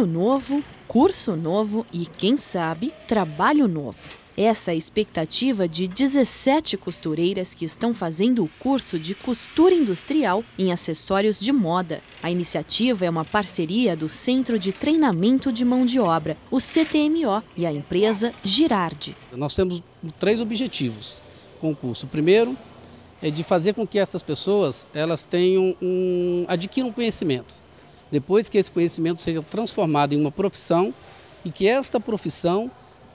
Ano novo, curso novo e, quem sabe, trabalho novo. Essa é a expectativa de 17 costureiras que estão fazendo o curso de costura industrial em acessórios de moda. A iniciativa é uma parceria do Centro de Treinamento de Mão de Obra, o CTMO, e a empresa Girardi. Nós temos três objetivos com o curso. O primeiro é de fazer com que essas pessoas elas tenham um, adquiram conhecimento. Depois que esse conhecimento seja transformado em uma profissão e que esta profissão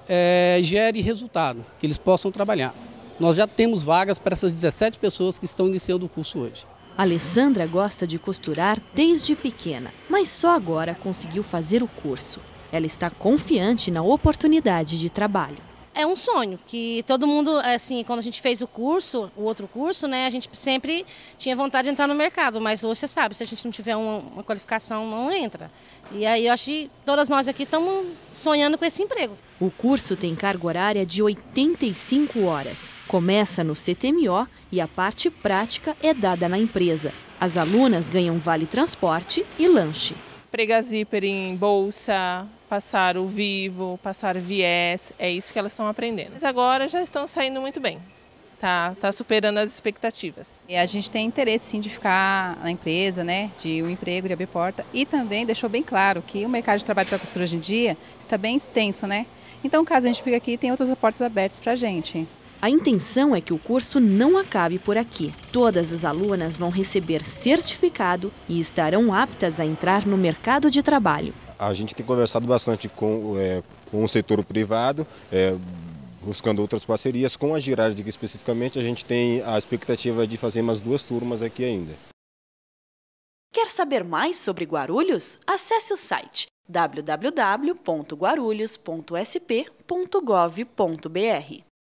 é, gere resultado, que eles possam trabalhar. Nós já temos vagas para essas 17 pessoas que estão iniciando o curso hoje. Alessandra gosta de costurar desde pequena, mas só agora conseguiu fazer o curso. Ela está confiante na oportunidade de trabalho é um sonho que todo mundo, assim, quando a gente fez o curso, o outro curso, né, a gente sempre tinha vontade de entrar no mercado, mas hoje você sabe, se a gente não tiver uma, uma qualificação, não entra. E aí eu acho que todas nós aqui estamos sonhando com esse emprego. O curso tem carga horária de 85 horas. Começa no CTMO e a parte prática é dada na empresa. As alunas ganham vale transporte e lanche pregar zíper em bolsa, passar o vivo, passar viés, é isso que elas estão aprendendo. Mas agora já estão saindo muito bem. Tá, tá superando as expectativas. E a gente tem interesse sim de ficar na empresa, né, de um emprego, de abrir porta e também deixou bem claro que o mercado de trabalho para costura hoje em dia está bem extenso, né? Então, caso a gente fique aqui, tem outras portas abertas para a gente. A intenção é que o curso não acabe por aqui. Todas as alunas vão receber certificado e estarão aptas a entrar no mercado de trabalho. A gente tem conversado bastante com, é, com o setor privado, é, buscando outras parcerias. Com a Girardi especificamente, a gente tem a expectativa de fazer umas duas turmas aqui ainda. Quer saber mais sobre Guarulhos? Acesse o site www.guarulhos.sp.gov.br.